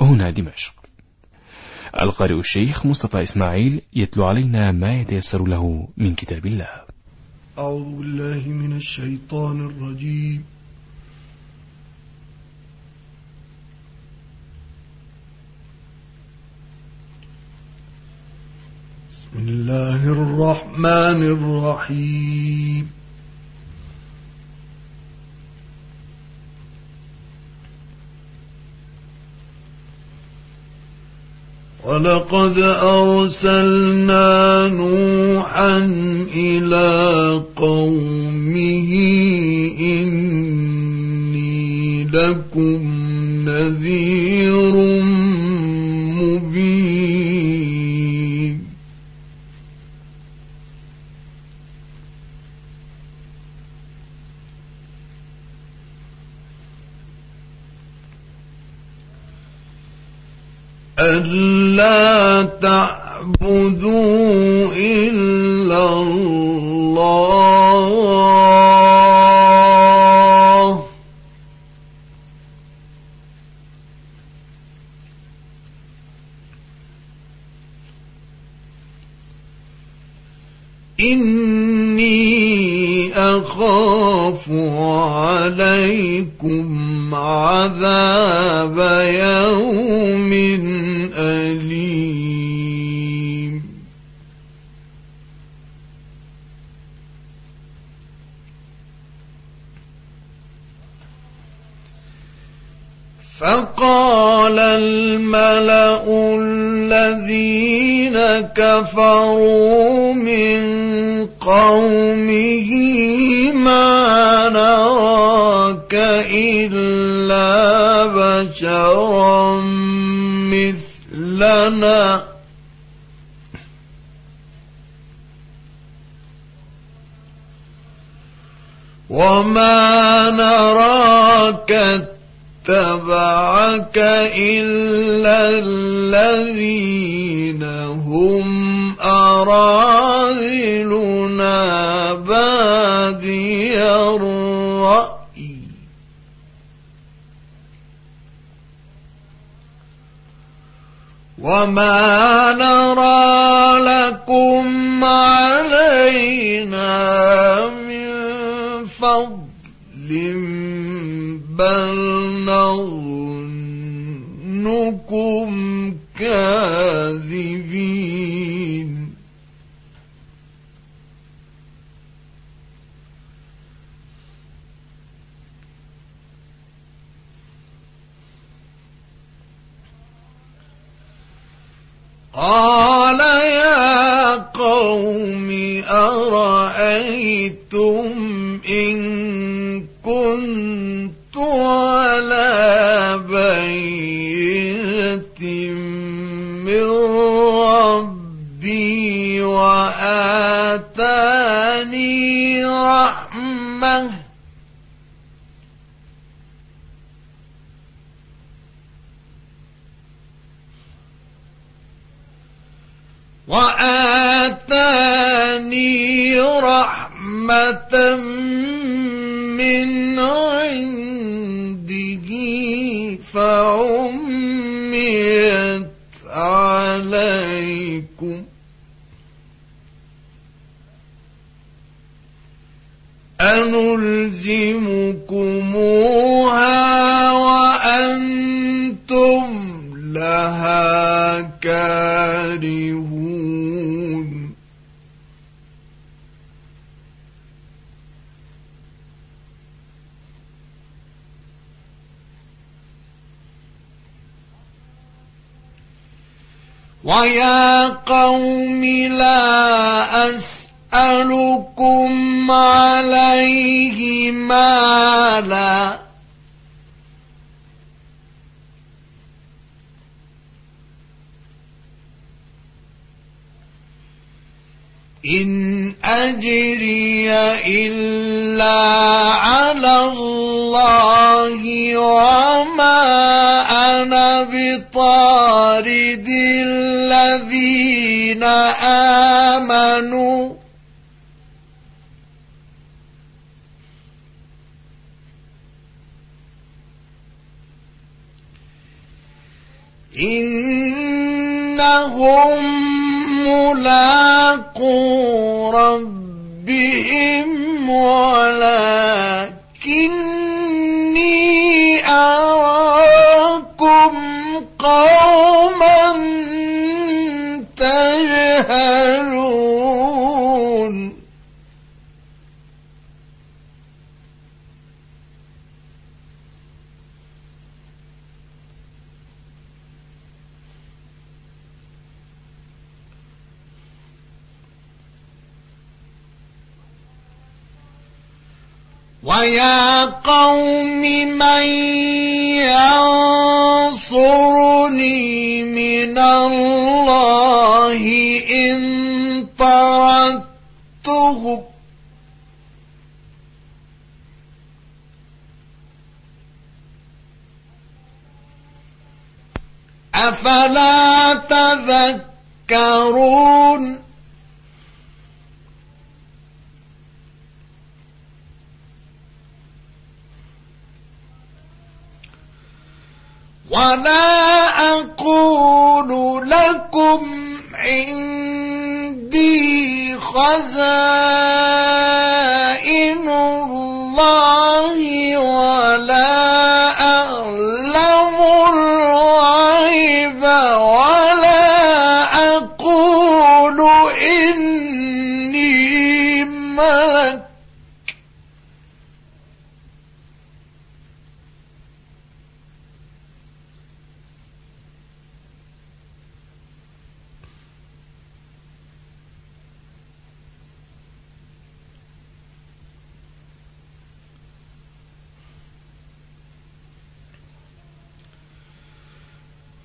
هنا دمشق. القارئ الشيخ مصطفى إسماعيل يتلو علينا ما يتيسر له من كتاب الله. أعوذ بالله من الشيطان الرجيم. بسم الله الرحمن الرحيم. ولقد أرسلنا نوحا إلى قومه إني لكم نذير ألا تعبدوا إلا الله. إني أخاف عليكم عذاب يوم أليم فقال الملأ الذين كفروا من قومه ما نراك إلا بشرا مثلنا وما نراك اتبعك إلا الذين هم أراذلنا بادي الرأي. وما نرى لكم علينا من فضل بل نظنكم كاذبين. فعميت ويا قوم لا أسألكم عليه مالا. إن أجري إلا على الله وما بطارد الذين آمنوا. إنهم ملاقو ربهم ولكني تجهلون ويا قوم من ينصرني من الله إن طردتهم أفلا تذكرون؟ ولا أقول لكم عندي خزائن الله ولا أعلم الغيب ولا أقول إني ملك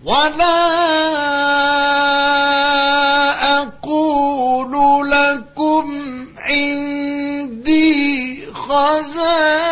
ولا أقول لكم عندي خزائن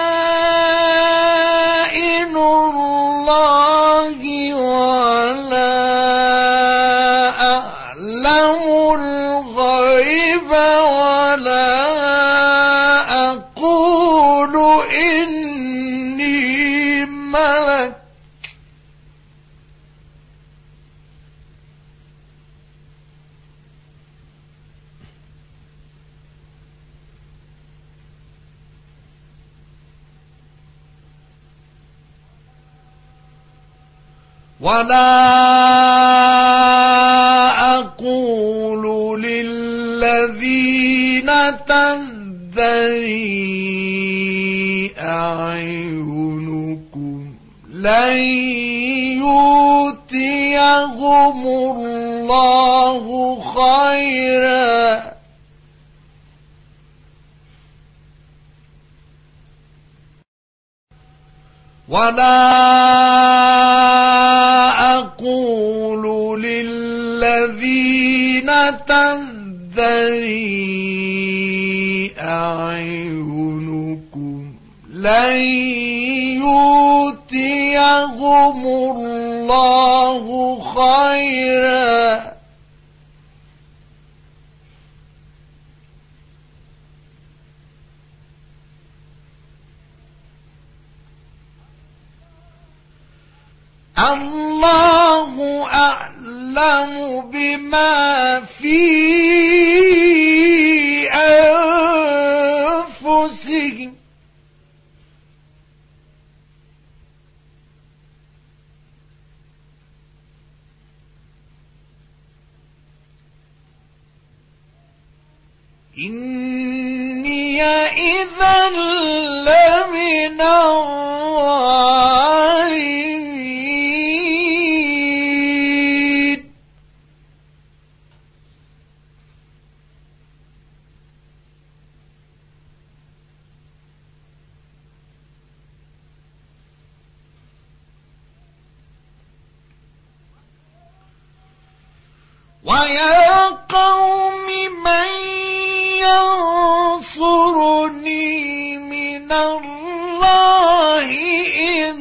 ولا أقول للذين تزدري أعينكم لن يؤتيهم الله خيرا. ولا أقول للذين تزدري أعينكم لن يؤتيهم الله خيرا. الله أعلم بما في أنفسهم. إني إذا لمن الظالمين. ويا قوم من ينصرني من الله إن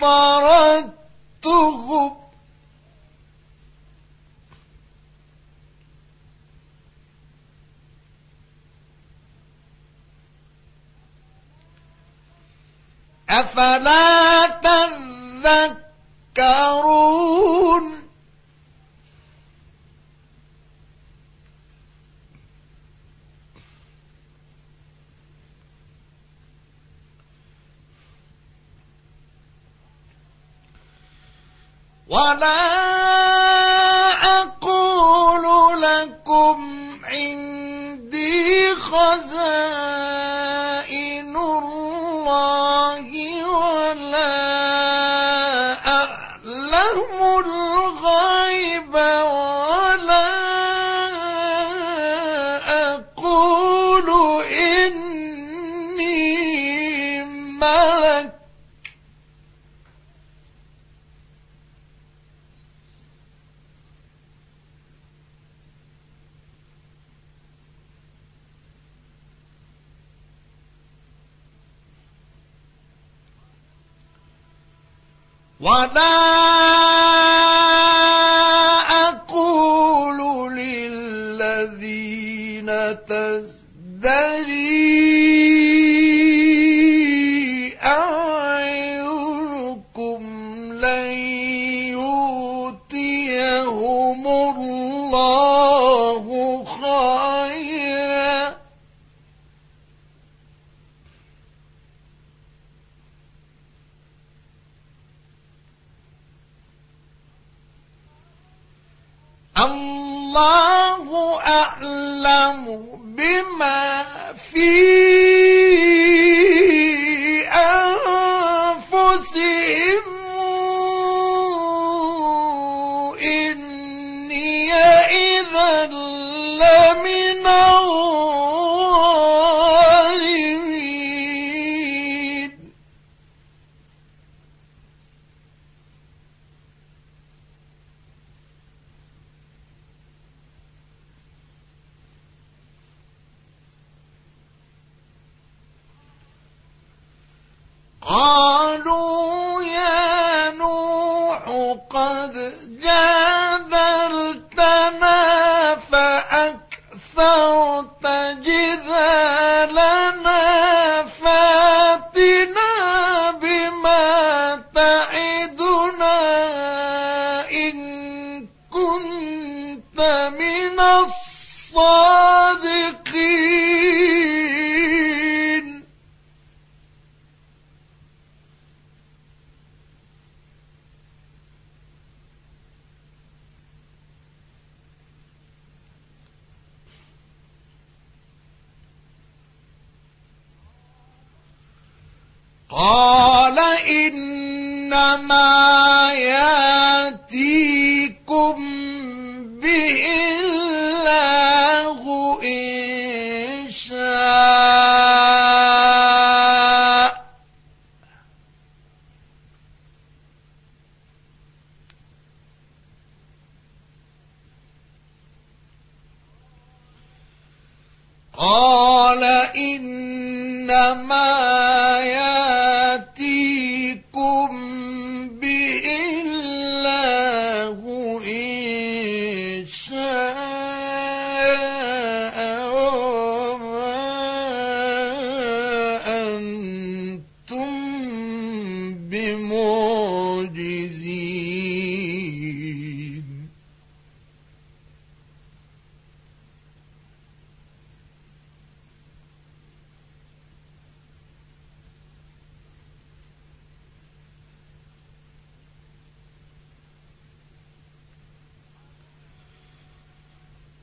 طردتهم. أفلا ولا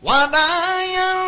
ولا ينفعكم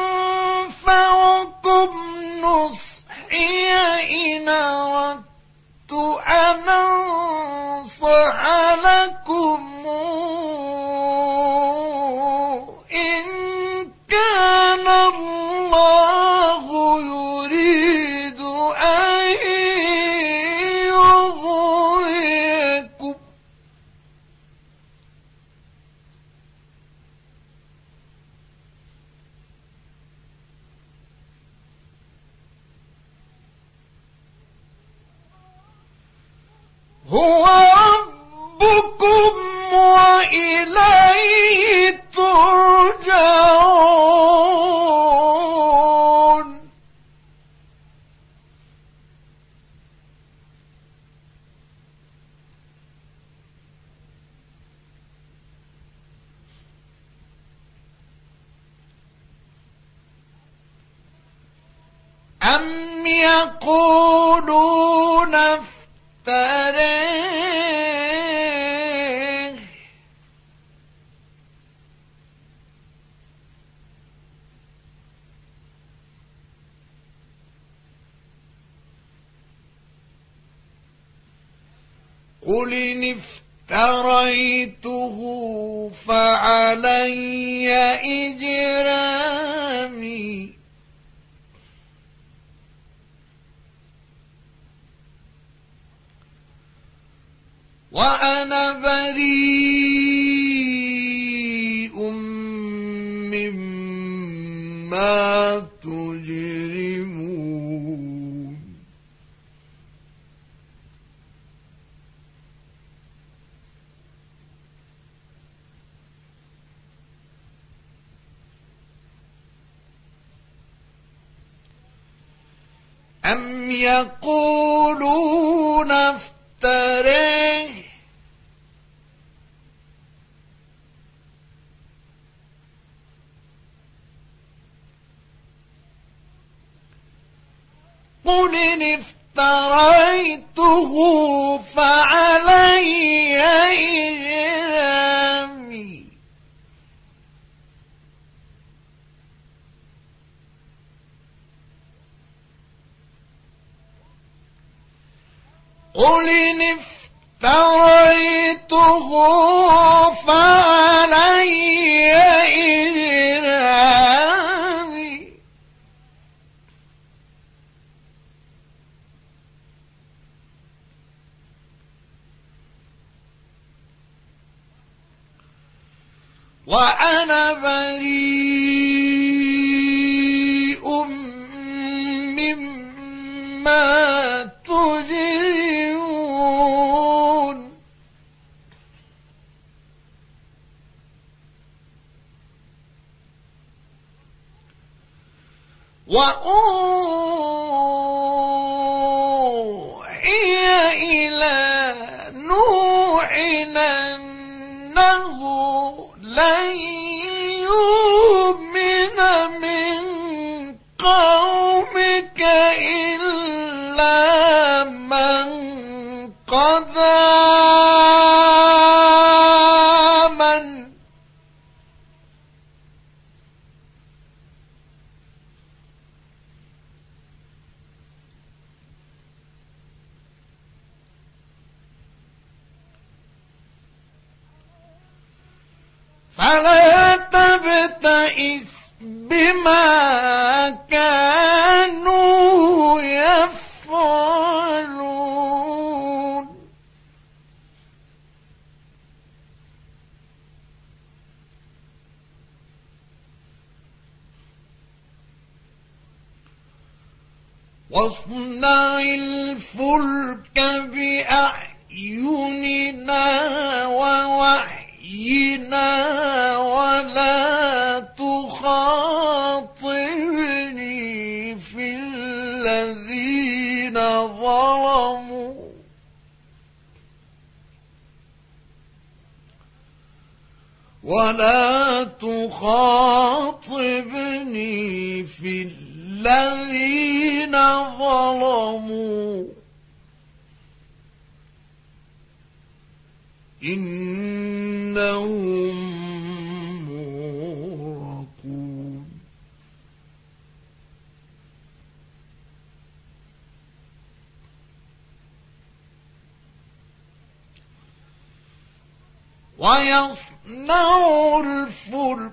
أم يقولون افتريه؟ قل إن افتريته فعلي إجرام وأنا بريء مما تجرمون. أم يقولون افتريه قل إن افتريته فعلي إجرامي. قل إن افتريته فعلي إجرامي وأنا بريء مما تجرمون. وأوحي لن يؤمن من قومك فلا تبتئس بما ظلموا ولا تخاطبني في الذين ظلموا. إنهم ويصنع الفلك.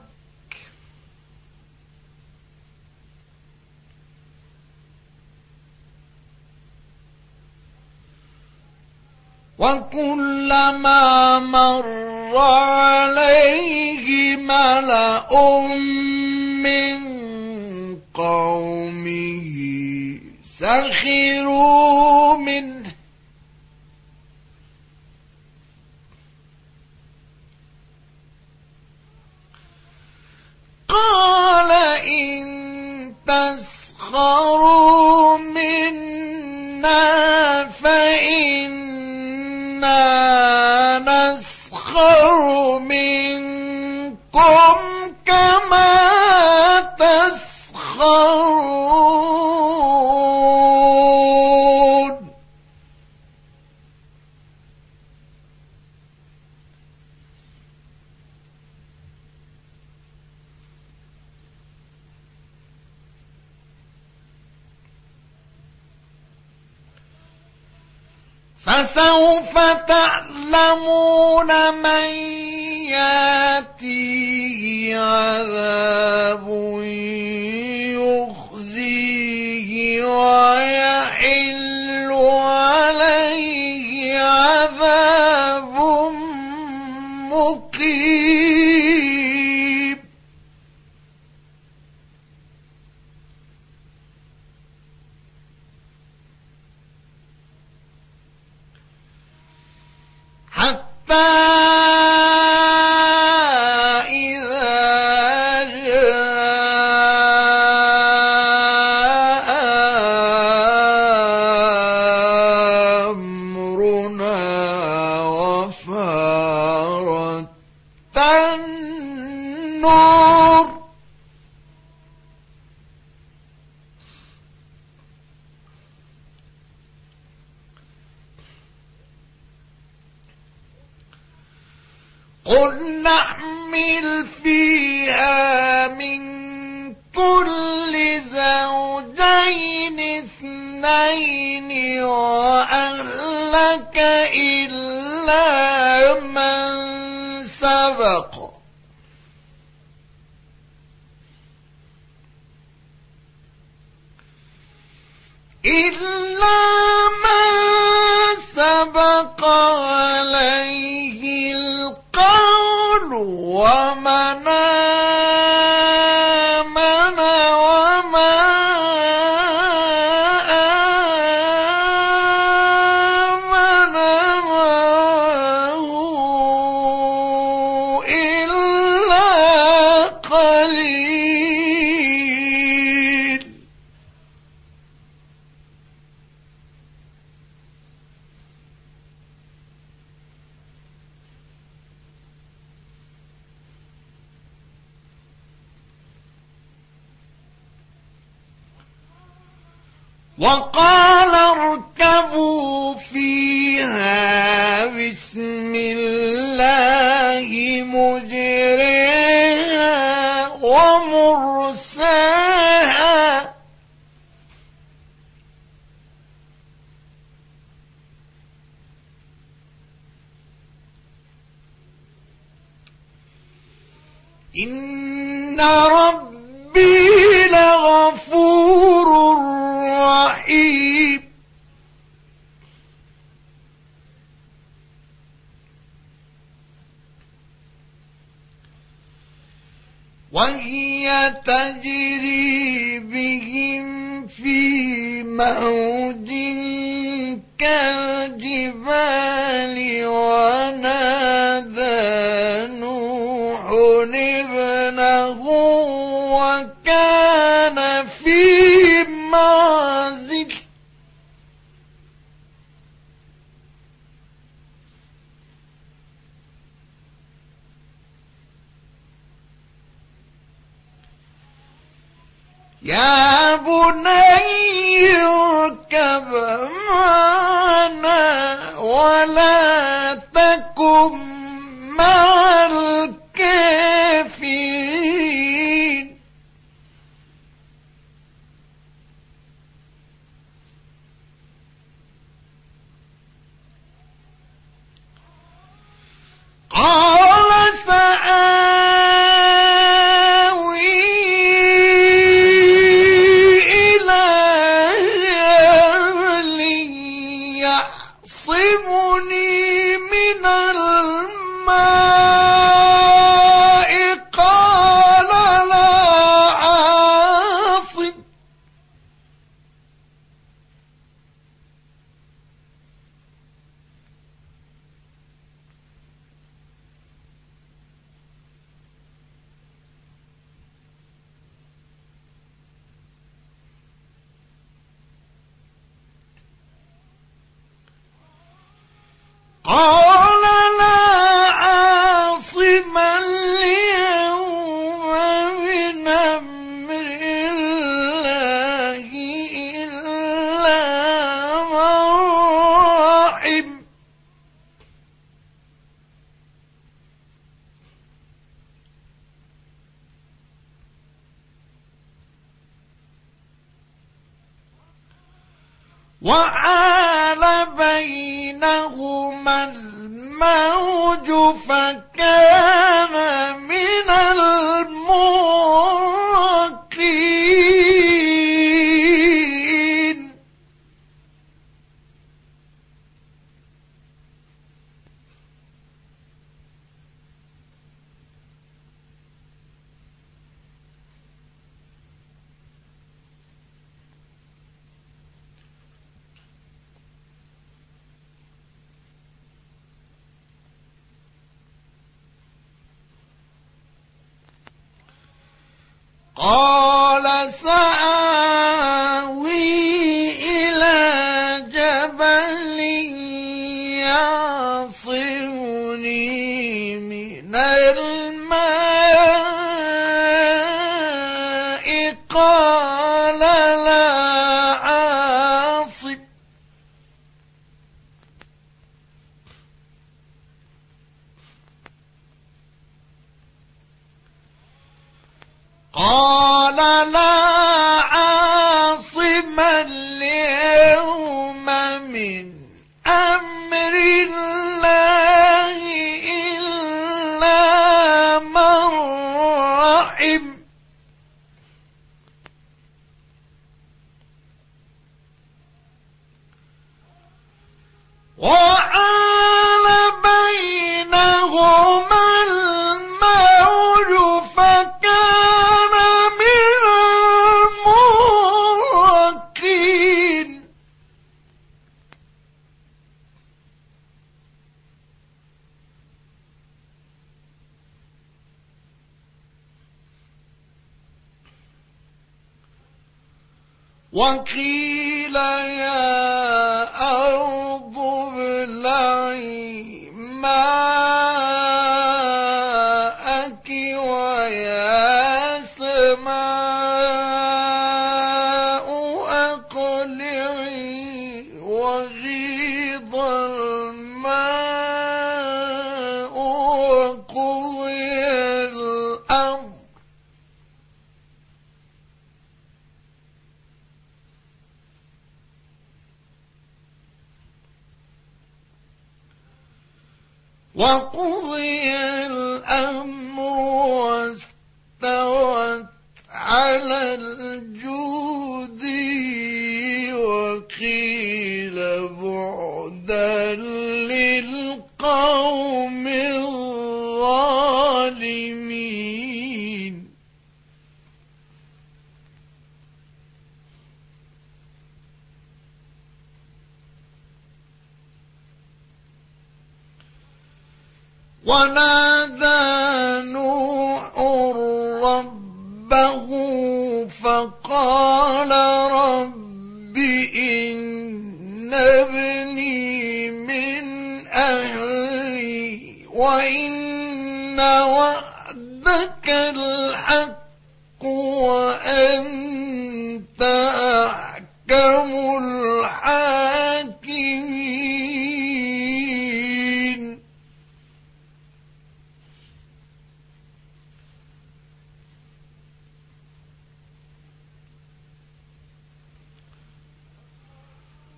وكلما مر عليه ملأ من قومه سخروا منه فسوف تعلمون من ياتيه قل نحمل فيها من كل زوجين اثنين وأهلك إلا من سبق. إلا من سبق القول وقال اركبوا فيها بسم الله مجريها ومرساها. إن وهي تجري بهم في موج معنا ولا تكن مع وحال بينهما الموج فكان من وقيل يا أرض ابلعي ماءك وقضي ونادى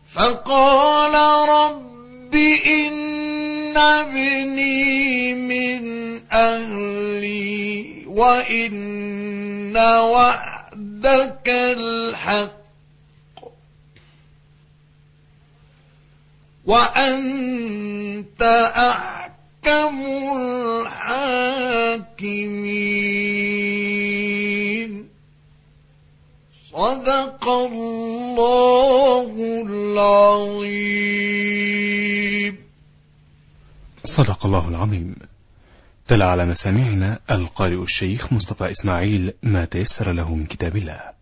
فقال رب إن ابني من أهلي وإن وعدك الحق وأنت أحكم الحاكمين. صدق الله العظيم. صدق الله العظيم. تلا على مسامعنا القارئ الشيخ مصطفى إسماعيل ما تيسر له من كتاب الله.